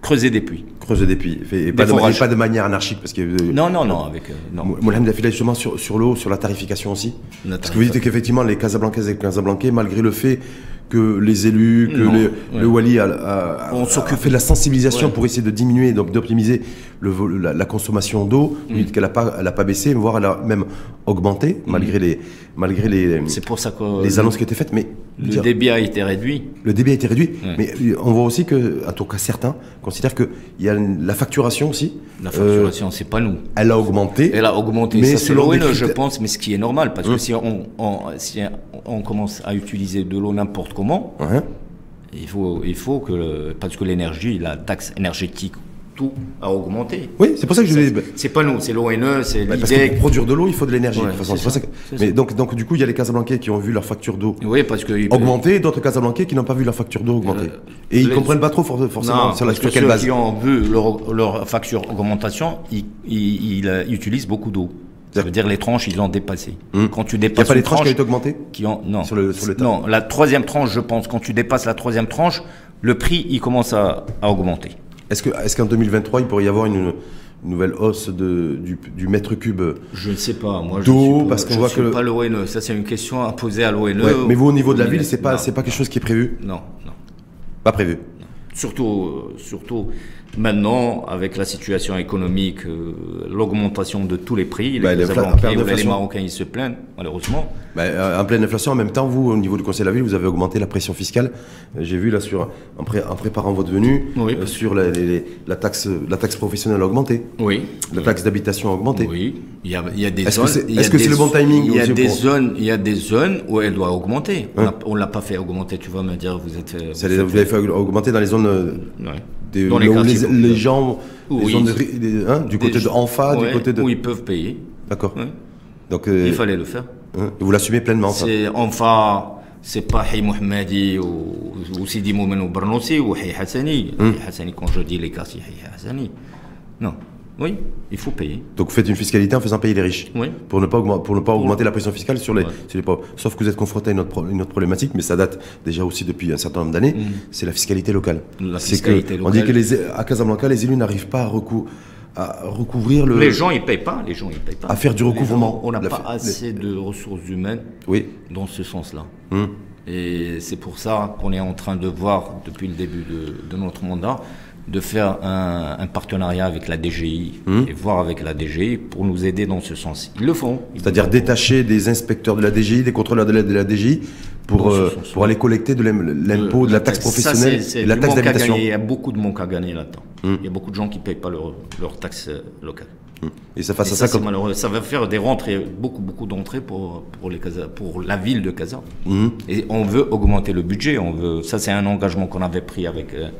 creuser des puits creuser des puits. Et pas, de, pas, de, manière anarchique. Parce que, euh, non, non, non. Avec, euh, Mohamed justement sur, sur l'eau, sur la tarification aussi. Parce que vous dites qu'effectivement, les Casablancaises et les Casablancais, malgré le fait que les élus, que le Wali a, a, fait de la sensibilisation pour essayer de diminuer, donc d'optimiser la, consommation d'eau, mm. qu'elle n'a pas, elle a pas baissé, voire elle a même augmenté, mm. malgré les, malgré les, pour ça que les annonces qui étaient faites. Mais le débit a été réduit. Le débit a été réduit, mais on voit aussi que, en tout cas certains considèrent que il y a la facturation aussi. La facturation, c'est pas nous. Elle a augmenté. Elle a augmenté. Mais c'est l'ONE, je pense, mais ce qui est normal, parce que hum. si on, si on commence à utiliser de l'eau n'importe comment, il faut, il faut que parce que l'énergie, la taxe énergétique tout a augmenté. Oui, c'est pour ça que je C'est pas nous, c'est l'ONE, c'est bah, que pour produire de l'eau, il faut de l'énergie. Mais donc, donc, du coup, il y a les Casablancais qui ont vu leur facture d'eau oui, parce que, augmenter, et d'autres Casablancais qui n'ont pas vu leur facture d'eau augmenter. Euh, et ils ne comprennent pas trop forcément sur, la, sur quelle base. Ceux qui ont vu leur, facture augmentation, ils, ils, ils, utilisent beaucoup d'eau. Ça veut dire les tranches, ils ont dépassé. Hum. Quand tu dépasses. Il n'y a pas les tranches qui ont augmentées qui ont, Non. Sur le, sur non, la troisième tranche, je pense, quand tu dépasses la troisième tranche, le prix, il commence à, à augmenter. Est-ce qu'en est qu'en 2023, il pourrait y avoir une, nouvelle hausse de, du, mètre cube Je ne sais pas. Moi, d'eau, parce qu'on voit que. pas l'ONE. Ça, c'est une question à poser à l'ONE. mais vous, au niveau de la ville, c'est pas, c'est pas quelque chose qui est prévu Non, non. Pas prévu. Surtout, euh, surtout Maintenant, avec la situation économique, euh, l'augmentation de tous les prix, les, bah, les Marocains ils se plaignent, malheureusement. Bah, en pleine inflation, en même temps, vous, au niveau du Conseil de la Ville, vous avez augmenté la pression fiscale. Euh, j'ai vu là, sur, en, préparant votre venue, euh, sur la, taxe, la taxe professionnelle a augmenté. Oui. La taxe d'habitation a augmenté. Oui. Il y a, il y a des est-ce zones. est-ce que c'est le bon timing Il y a des zones, il y a des zones où elle doit augmenter. On ne l'a pas fait augmenter. Tu vas me dire, vous êtes. Vous, avez fait augmenter dans les zones les, gens hein, du côté de Anfa, du côté de où ils peuvent payer. D'accord. Donc euh, il fallait le faire. Hein, vous l'assumez pleinement. C'est Anfa, c'est pas Hay Mohammadi ou, ou Sidi Moumen ou Bernossi ou Hay Hassani. Hay Hassani quand je dis les quartiers Hay Hassani. Non. Oui, il faut payer. Donc vous faites une fiscalité en faisant payer les riches Oui. Pour ne pas, pour ne pas augmenter la pression fiscale sur les, sur les, pauvres. Sauf que vous êtes confronté à une autre, une autre, problématique, mais ça date déjà aussi depuis un certain nombre d'années, mm. c'est la fiscalité locale. La fiscalité que, locale. On dit que les, à Casablanca, les élus n'arrivent pas à, à recouvrir le. Les gens, ils payent pas. Les gens, ils payent pas. À faire du recouvrement. on n'a pas assez de ressources humaines oui. dans ce sens-là. Mm. Et c'est pour ça qu'on est en train de voir, depuis le début de, de notre mandat, de faire un, partenariat avec la DGI hmm. et voir avec la DGI pour nous aider dans ce sens. Ils le font. C'est-à-dire détacher des inspecteurs de la DGI, des contrôleurs de la, DGI pour, euh, pour aller collecter de l'impôt, de la taxe professionnelle et la taxe d'habitation. Il y a beaucoup de manque à gagner là-dedans. Hmm. Il y a beaucoup de gens qui ne payent pas leur, leur taxe euh, locale. Hmm. Et ça, face à ça, malheureux. ça va faire des rentrées, beaucoup, beaucoup d'entrées pour, pour, les pour la ville de Casa. Et on veut augmenter le budget. On veut, ça, c'est un engagement qu'on avait pris avec, euh,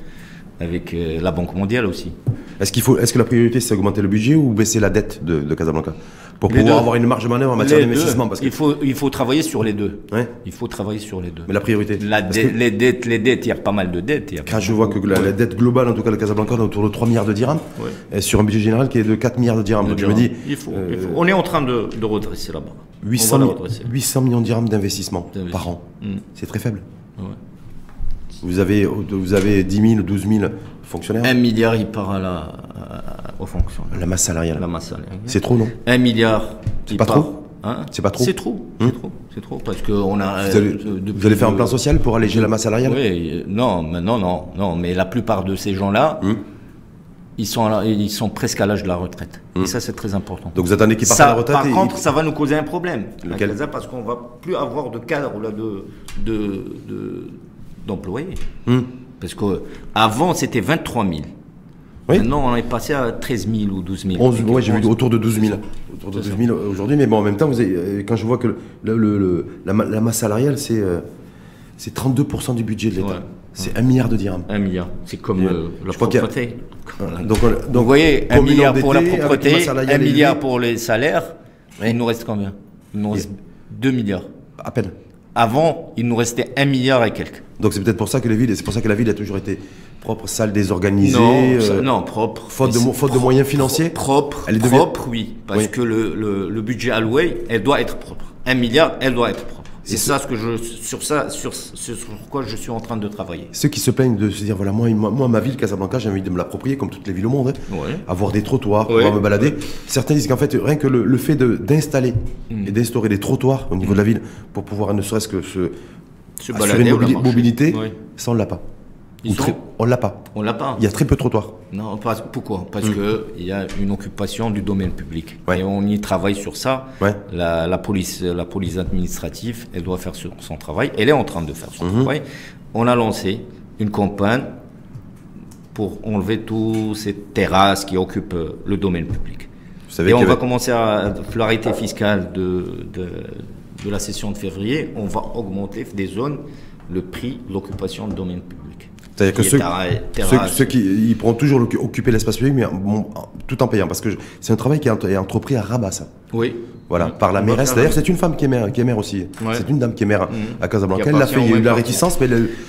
avec euh, la Banque mondiale aussi. Est-ce qu'il faut, est-ce que la priorité c'est augmenter le budget ou baisser la dette de, Casablanca pour pouvoir avoir une marge de manœuvre en matière d'investissement parce Il faut, il faut travailler sur les deux. Il faut travailler sur les deux. Mais la priorité. La les dettes, les dettes, il y a pas mal de dettes. Quand je vois que la, dette globale, en tout cas de Casablanca, est autour de 3 milliards de dirhams, et sur un budget général qui est de 4 milliards de dirhams. Donc je me dis, il faut, on est en train de, de redresser là-bas. 800, 800 millions de dirhams d'investissement par an. C'est très faible. Vous avez, vous avez 10 000 ou 12 000 fonctionnaires? Un milliard, il part à la, aux fonctionnaires. La masse salariale. La masse salariale. C'est trop, non? Un milliard. C'est pas, trop? Hein? C'est pas trop? C'est trop. C'est hmm trop. C'est trop. Parce a. Vous allez, vous allez faire un plan social pour alléger la masse salariale? Oui, non, mais non, non, non. Mais la plupart de ces gens-là. Hmm ils sont, ils sont presque à l'âge de la retraite. Et hmm. ça, c'est très important. Donc vous attendez qu'ils partent à la retraite Par contre, ça va nous causer un problème. Lequel? Parce qu'on va plus avoir de cadre là, de, de, de d'employés. Hmm. Parce qu'avant, c'était 23 000. Maintenant, on est passé à 13 000 ou 12 000. Oui, j'ai vu autour de 12 000. Autour de 12 000 aujourd'hui, mais bon, en même temps, vous euh, quand je vois que le, la, masse salariale, c'est euh, c'est 32% du budget de l'État. C'est un milliard de dirhams. Un milliard. C'est comme euh, la propreté. Donc, vous voyez, un milliard pour la propreté, un milliard pour les salaires. Il nous reste combien? Il nous reste 2 milliards. À peine. Avant, il nous restait un milliard et quelques. Donc c'est peut-être pour ça que la ville, c'est pour ça que la ville a toujours été propre, sale, désorganisée. Non, euh, propre. Faute de, faute de moyens financiers. Propre. Elle est propre, oui, parce que le, le, le, budget alloué, elle doit être propre. Un milliard, elle doit être propre. C'est ça ce que je sur ça sur, sur quoi je suis en train de travailler. Ceux qui se plaignent de se dire voilà moi moi, ma ville Casablanca j'ai envie de me l'approprier comme toutes les villes au monde, hein. avoir des trottoirs, pouvoir me balader. Certains disent qu'en fait rien que le, fait d'installer mm. et d'instaurer des trottoirs au niveau de la ville pour pouvoir ne serait-ce que se, se assurer une mobilité, ça on l'a pas. On l'a pas. On l'a pas. Il y a très peu de trottoirs. Non, pourquoi? Parce qu'il mm. que il y a une occupation du domaine public. Et on y travaille sur ça. La, police, la police administrative, elle doit faire son travail. Elle est en train de faire son mm-hmm. travail. On a lancé une campagne pour enlever toutes ces terrasses qui occupent le domaine public. et on va commencer à l'arrêté fiscal de, de, de la session de février. On va augmenter des zones le prix de l'occupation du domaine public. C'est-à-dire que ceux, ceux, qui ils pourront toujours occuper l'espace public, mais tout en payant, parce que c'est un travail qui est entrepris à Rabat, ça. Oui. Voilà, par la mairesse. D'ailleurs, c'est une femme qui est maire, qui est maire aussi. C'est une dame qui est maire mmh. à Casablanca. Elle l'a fait, il y a eu la réticence, mais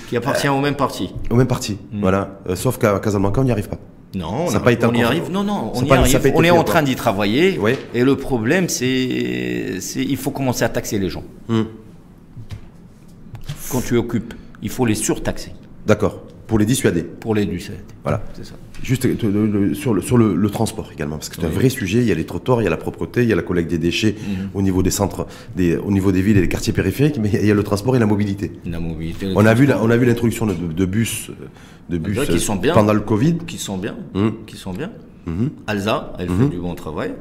qui appartient au même parti. Au même parti, mmh. voilà. Euh, sauf qu'à Casablanca, on n'y arrive pas. Non, ça on, pas été on y arrive. Non, non, on y arrive. On est en train d'y travailler. Et le problème, c'est, il faut commencer à taxer les gens. Mmh. Quand tu occupes, il faut les surtaxer. D'accord. Pour les dissuader. Pour les dissuader. Voilà. C'est ça. Juste euh, sur, le, sur le, transport également, parce que c'est un vrai sujet. Il y a les trottoirs, il y a la propreté, il y a la collecte des déchets mhm. au niveau des centres, des, au niveau des villes et des quartiers périphériques, mais il y a le transport et la mobilité. La mobilité. On a, vu on a vu l'introduction de, bus, de bus qui sont bien, pendant le Covid. Qui sont bien. Hum. Qui sont bien. Hum. Alza, elle fait hum. du bon travail.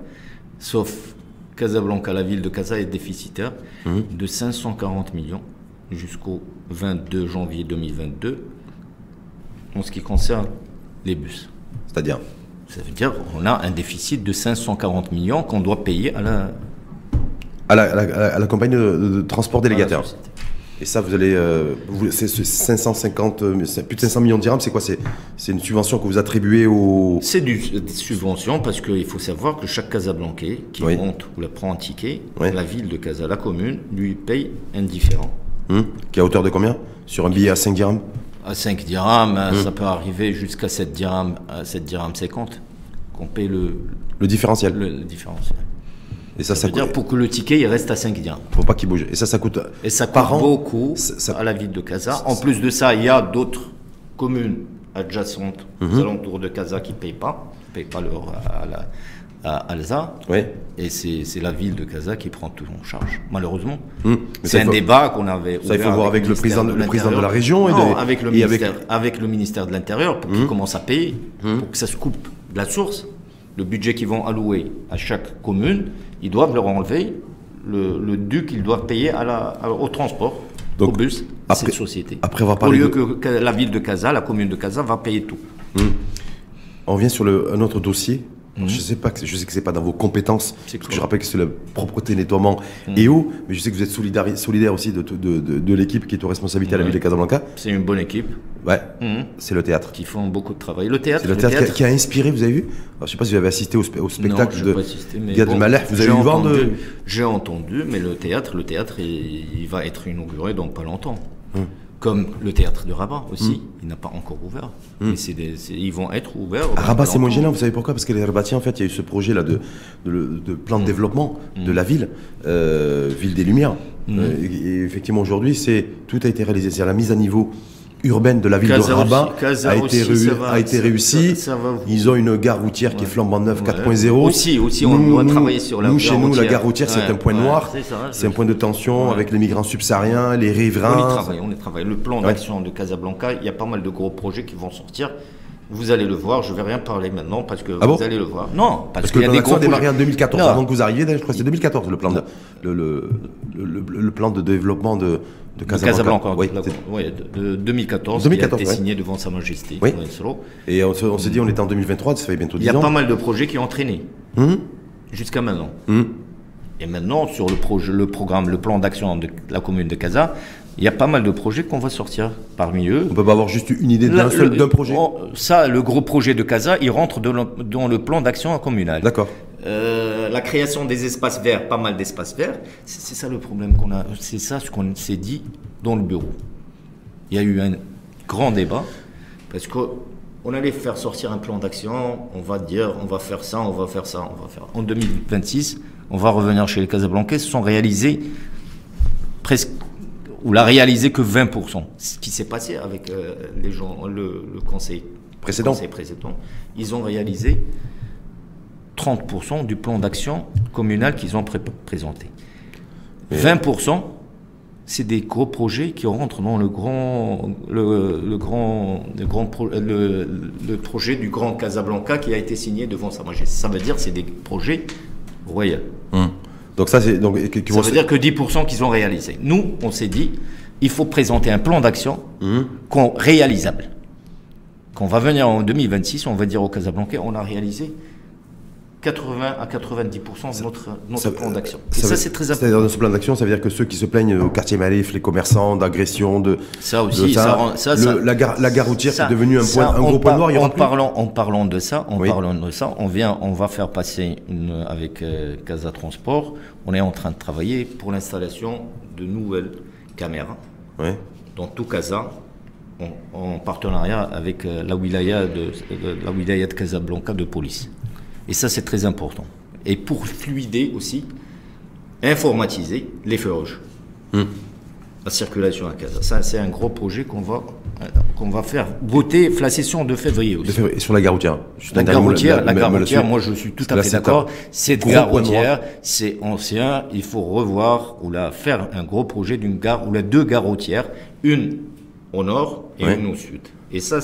Sauf Casablanca, la ville de Casa est déficitaire de 540 millions jusqu'au 22 janvier 2022 en ce qui concerne les bus. C'est-à-dire Ça veut dire qu'on a un déficit de 540 millions qu'on doit payer à la... À la, à la, compagnie de, transport délégataire. Et ça, vous allez. Euh, c'est 550, euh, plus de 500 millions de dirhams, c'est quoi? C'est une subvention que vous attribuez au. C'est une subvention parce qu'il faut savoir que chaque Casablancais qui monte ou la prend un ticket, la ville de Casa, la commune, lui paye un différent. Hum, qui est à hauteur de combien? Sur un billet à 5 dirhams? À 5 dirhams, hein, hum. ça peut arriver jusqu'à 7 dirhams, à 7 dirhams 50. Qu'on paye le. Le différentiel Le, différentiel. Et ça, ça, veut dire pour que le ticket il reste à 5 dirhams. Faut pas qu'il bouge. Et ça, ça coûte. Et ça coûte beaucoup à la ville de Casa. En plus de ça, il y a d'autres communes adjacentes aux alentours de Casa qui ne payent pas, payent pas leur, à la, à Alza. Oui. Et c'est la ville de Casa qui prend tout en charge, malheureusement. Hum. C'est un débat qu'on avait. Ça, il faut voir avec, le, président, de, le président de la région. Non, avec, le ministère, avec... le ministère de l'Intérieur pour qu'il hum. commence à payer, hum. pour que ça se coupe de la source. Le budget qu'ils vont allouer à chaque commune, ils doivent leur enlever le, le dû qu'ils doivent payer à la, au transport, au bus, à cette société. Après avoir parlé Au lieu que la ville de Casa, la commune de Casa, va payer tout. On vient sur le, un autre dossier je sais pas, je sais que c'est pas dans vos compétences. je rappelle que c'est la propreté, nettoiement mhm. et eau, mais je sais que vous êtes solidaire, solidaire aussi de, de, de, l'équipe qui est aux responsabilités à la ville de Casablanca. C'est une bonne équipe. Ouais. Mhm. C'est le théâtre. Qui font beaucoup de travail. Le théâtre. C'est le, théâtre, Qui, a, inspiré, vous avez vu? Alors, Je sais pas si vous avez assisté au, spectacle de Gad bon, Vous avez de. J'ai entendu, mais le théâtre, le théâtre, il, va être inauguré dans pas longtemps. Hum. Comme le théâtre de Rabat aussi, hmm. il n'a pas encore ouvert. Hmm. Mais ils vont être ouverts. Rabat, c'est moins gênant, vous savez pourquoi? Parce que les Rabatiens, en fait, il y a eu ce projet-là de, de, plan de hmm. développement de la ville, euh, Ville des Lumières. Euh, et, effectivement, aujourd'hui, c'est tout a été réalisé. C'est la mise à niveau urbaine de la ville de Rabat a, été a été réussie. Ils ont une gare routière qui est flambant neuf 4.0. Aussi, aussi, on doit travailler sur la nous, chez nous, la gare routière, c'est un point noir. C'est un point de tension avec les migrants subsahariens, les riverains. On y travaille, on y travaille. Le plan d'action de Casablanca, il y a pas mal de gros projets qui vont sortir. Vous allez le voir, je ne vais rien parler maintenant parce que ah vous allez le voir. Non, parce, que, y a des gros démarré en 2014 avant que vous arriviez, je crois que c'est 2014 le plan de, le, le, le, plan de développement de, de Casablanca. oui, de, 2014, 2014 qui a été signé devant Sa Majesté. Oui. Et on, s'est dit on était en 2023, ça fait bientôt 10 ans. Il y a pas mal de projets qui ont entraîné hum. jusqu'à maintenant. Hum. Et maintenant, sur le, projet, le programme, le plan d'action de la commune de Casa, il y a pas mal de projets qu'on va sortir parmi eux. On peut pas avoir juste une idée d'un seul d'un projet. Ça, le gros projet de Casa, il rentre dans le plan d'action communal. D'accord. Euh, la création des espaces verts, pas mal d'espaces verts, c'est ça le problème qu'on a. C'est ça ce qu'on s'est dit dans le bureau. Il y a eu un grand débat parce qu'on allait faire sortir un plan d'action. On va dire, on va faire ça, on va faire ça, on va faire. En 2026, on va revenir chez les Casablancais. Se sont réalisés presque ou l'a réalisé que 20%. Ce qui s'est passé avec euh, les gens, le, conseil précédent. précédent. Ils ont réalisé 30% du plan d'action communal qu'ils ont présenté. 20%, c'est des gros projets qui rentrent dans le grand, le, grand, le, grand le, projet du Grand Casablanca qui a été signé devant Sa Majesté. Ça veut dire c'est des projets royaux. Hum. Donc ça, c'est donc ça veut dire que 10% qu'ils ont réalisé. Nous, on s'est dit, il faut présenter un plan d'action mmh. réalisable. Quand on va venir en 2026, on va dire au Casablanca, on a réalisé 80 à 90% de notre, notre plan d'action. Et ça, c'est très important. C'est-à-dire dans ce plan d'action, ça veut dire que ceux qui se plaignent au quartier Malif, les commerçants, d'agression, de. Ça aussi, ça, ça, la, gare, la gare routière qui est devenue un, point, un gros point noir. en, parlant, en parlant de ça, en parlant de ça, on, vient, on va faire passer une, avec euh, Casa Transport, on est en train de travailler pour l'installation de nouvelles caméras dans tout Casa, en, partenariat avec euh, la wilaya de, la wilaya de Casablanca de police. Et ça, c'est très important. Et pour fluider aussi, informatiser les feux rouges. Hmm. La circulation à Casa. Ça, c'est un gros projet qu'on va, qu'on va faire voter la session de février aussi. Et sur la gare routière La gare routière, la, gare routière moi je suis tout à fait d'accord. Cette gare routière, c'est ancien, il faut revoir ou la faire un gros projet d'une gare ou la deux gares routières, une au nord et une au sud. Et ça,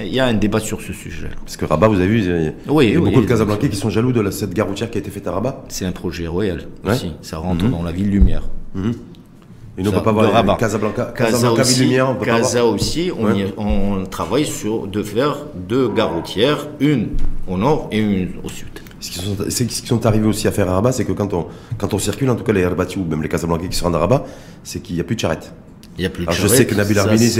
il y a un débat sur ce sujet. Parce que Rabat, vous avez vu, il y a, oui, beaucoup de Casablancais qui sont jaloux de cette gare routière qui a été faite à Rabat. C'est un projet royal aussi. Ça rentre mhm. dans la ville lumière. Mhm. Et on ne peut pas avoir Casablanca, Casablanca aussi, ville lumière. On Casa aussi, on, travaille sur de faire deux gares routières, une au nord et une au sud. Ce qui sont, ce qui sont arrivés aussi à faire à Rabat, c'est que quand on, quand on circule, en tout cas les Rabati ou même les Casablancais qui se rendent à Rabat, c'est qu'il n'y a plus de charrettes. Il y a plus de Alors, je sais que Nabil Armini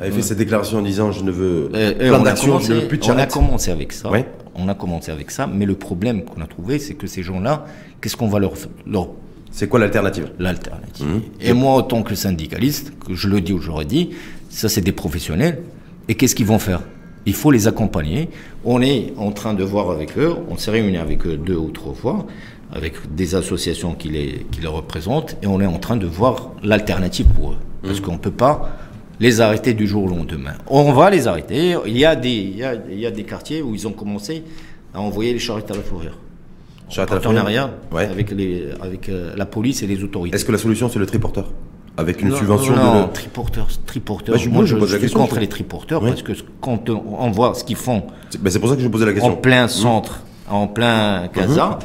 avait fait cette déclaration en disant je ne veux plan d'action, je ne veux plus de On a commencé avec ça. On a commencé avec ça, mais le problème qu'on a trouvé, c'est que ces gens-là, qu'est-ce qu'on va leur, leur c'est quoi l'alternative? L'alternative. Mmh. Et moi, en tant que syndicaliste, que je le dis ou j'aurais dit, ça c'est des professionnels. Et qu'est-ce qu'ils vont faire? Il faut les accompagner. On est en train de voir avec eux, on s'est réunis avec eux deux ou trois fois, avec des associations qui les, qui les représentent, et on est en train de voir l'alternative pour eux. Parce mmh. qu'on ne peut pas les arrêter du jour au lendemain. On va les arrêter. Il y, a des, il, y a, il y a des quartiers où ils ont commencé à envoyer les charrettes à la fourrure. En partenariat ouais. avec, les, avec euh, la police et les autorités. Est-ce que la solution, c'est le triporteur avec une subvention non, de triporteur, triporteur. Bah, je, moi, je, je suis contre les triporteurs parce que quand on voit ce qu'ils font, c'est pour ça que je posais la question. En plein centre, en plein Casa,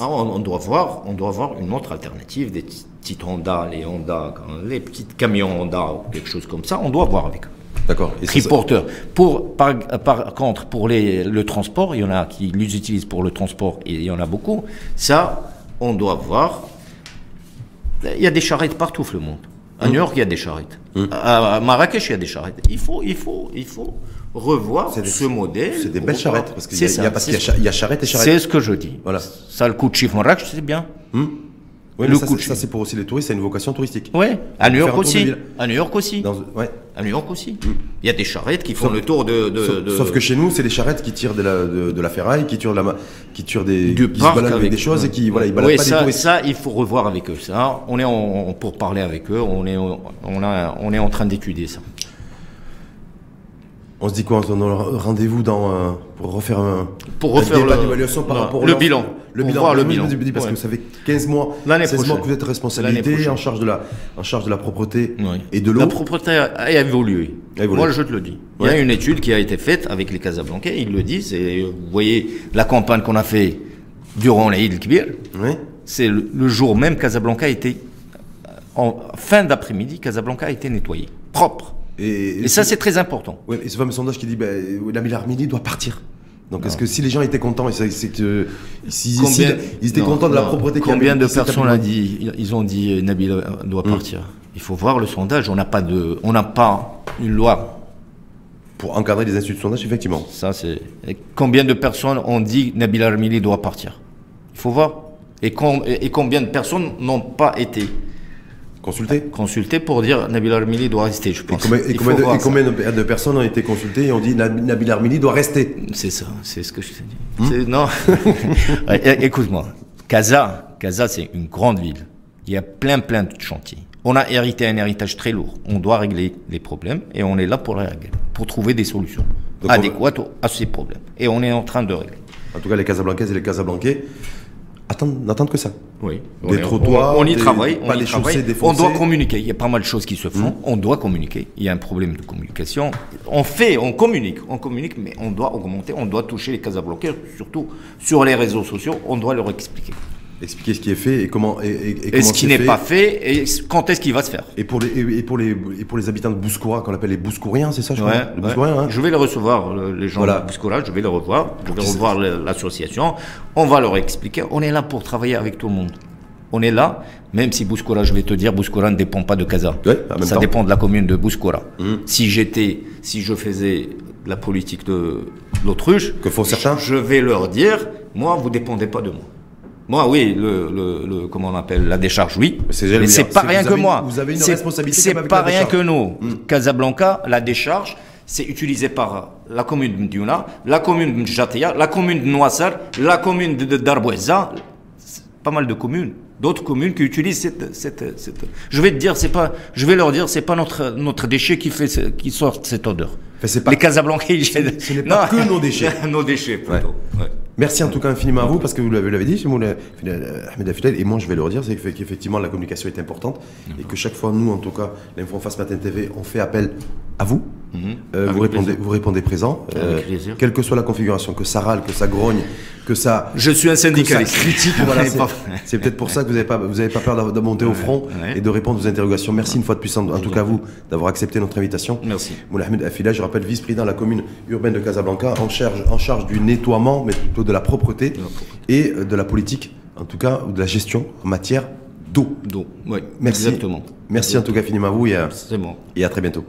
mhm. on, doit voir, on doit voir une autre alternative des petites Honda, les Honda, les petits camions Honda ou quelque chose comme ça. On doit voir avec eux. D'accord. Triporteurs. Pour, par, par, contre, pour les, le transport, il y en a qui les utilisent pour le transport et il y en a beaucoup. Ça, on doit voir. Il y a des charrettes partout, le monde. À New York, il y a des charrettes. Hum. À Marrakech, il y a des charrettes. Il faut, il faut, il faut revoir ce modèle. C'est des belles charrettes. Parce qu'il y, y, a charrette et charrette. C'est ce que je dis. Voilà. Ça, le coup de chiffre Marrakech, c'est bien. Hum. Oui, le ça, c'est pour aussi les touristes, c'est une vocation touristique. Oui, à New York aussi. À New York aussi. ouais. À New York aussi. Il y a des charrettes qui font le tour de, de, sauf, que chez nous, c'est les charrettes qui tirent de la, de, la ferraille, qui tirent, de la, qui tirent des, qui se baladent avec des choses et qui voilà, ils baladent oui, pas ça, des touristes. Ça, il faut revoir avec eux. Ça, on est en, pour parler avec eux, on est, on, a, on est en train d'étudier ça. On se dit quoi On a rendez-vous dans euh, pour refaire un pour refaire l'évaluation par rapport le bilan. Le bilan, voir le bilan. parce que ça fait 15 mois, 16 mois que vous êtes responsabilité en charge de la en charge de la propreté et de l'eau. La propreté a évolué. Moi, je te le dis. Il y a une étude qui a été faite avec les Casablancais, ils le disent. Et vous voyez la campagne qu'on a fait durant l'Aïd Kibir. C'est le, jour même Casablanca a été en fin d'après-midi, Casablanca a été nettoyé, propre. Et, ça, c'est très important. Oui, et ce fameux sondage qui dit ben, Nabil Armini doit partir. Donc, est-ce que si les gens étaient contents, c'est que si, ils étaient contents de la propreté Combien de personnes ont dit, ils ont dit euh, Nabil doit hmm. partir Il faut voir le sondage. On n'a pas de, on n'a pas une loi pour encadrer les instituts de sondage, effectivement. Ça, c'est. Combien de personnes ont dit Nabil Armini doit partir Il faut voir. Et, et combien de personnes n'ont pas été Consulté Consulté pour dire Nabil Armili doit rester, je pense. Et combien, de, personnes ont été consultées et ont dit Nabil Armili doit rester C'est ça, c'est ce que je te dis. Hmm non, écoute-moi. Casa, Casa, c'est une grande ville. Il y a plein, plein de chantiers. On a hérité un héritage très lourd. On doit régler les problèmes et on est là pour les régler, pour trouver des solutions adéquates à ces problèmes. Et on est en train de régler. En tout cas, les Casablancaises et les Casablancais n'attendent que ça. Oui. Des trottoirs, on, y travaille. On, y travaille. on doit communiquer. Il y a pas mal de choses qui se font. Hmm. On doit communiquer. Il y a un problème de communication. On fait, on communique, on communique, mais on doit augmenter, on doit toucher les Casablancais, surtout sur les réseaux sociaux. On doit leur expliquer. Expliquer ce qui est fait et comment et, et, ce qui n'est pas fait et quand est-ce qu'il va se faire. Et pour les et pour les et pour les habitants de Bouskoura qu'on appelle les Bouskouriens, c'est ça je ouais, crois. Hein je vais les recevoir les gens de Bouskoura, je vais les revoir, je vais revoir l'association. On va leur expliquer. On est là pour travailler avec tout le monde. On est là, même si Bouskoura, je vais te dire, Bouskoura ne dépend pas de Casa. ça dépend de la commune de Bouskoura. Hum. Si j'étais, si je faisais la politique de l'autruche, que font certains, je vais leur dire, moi, vous dépendez pas de moi. Moi, oui, le, le, comment on appelle la décharge, oui. Mais c'est pas rien que moi. Vous avez une responsabilité. C'est pas rien que nous. Hmm. Casablanca, la décharge, c'est utilisé par la commune de Diouna, la commune de Jatia, la commune de Noissar, la commune de Darboueza, pas mal de communes, d'autres communes qui utilisent cette, cette, cette, Je vais te dire, c'est pas, je vais leur dire, c'est pas notre notre déchet qui fait qui sort cette odeur. pas, les Casablancais, ce n'est pas que nos déchets. nos déchets plutôt. Ouais. Merci en tout cas infiniment à vous parce que vous l'avez dit, Ahmed Afidel, et moi je vais le redire, c'est qu'effectivement la communication est importante et que chaque fois nous, en tout cas, l'Info Face Matin TV, on fait appel à vous. Mhm. Euh, vous, répondez, vous répondez présent, euh, quelle que soit la configuration, que ça râle, que ça grogne, que ça. Je suis un syndicaliste. critique. voilà, c'est peut-être pour ça que vous n'avez pas, vous avez pas peur de monter au front et de répondre aux interrogations. Merci une fois de plus, en, tout cas vous, d'avoir accepté notre invitation. Merci. Moulahmed Afila, je rappelle vice-président de la commune urbaine de Casablanca, en charge, en charge du nettoiement, mais plutôt de la propreté et de la politique, en tout cas, de la gestion en matière d'eau. D'eau, oui. Merci. Exactement. Merci en tout cas infiniment à vous et à, et à très bientôt.